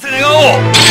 せ願おう。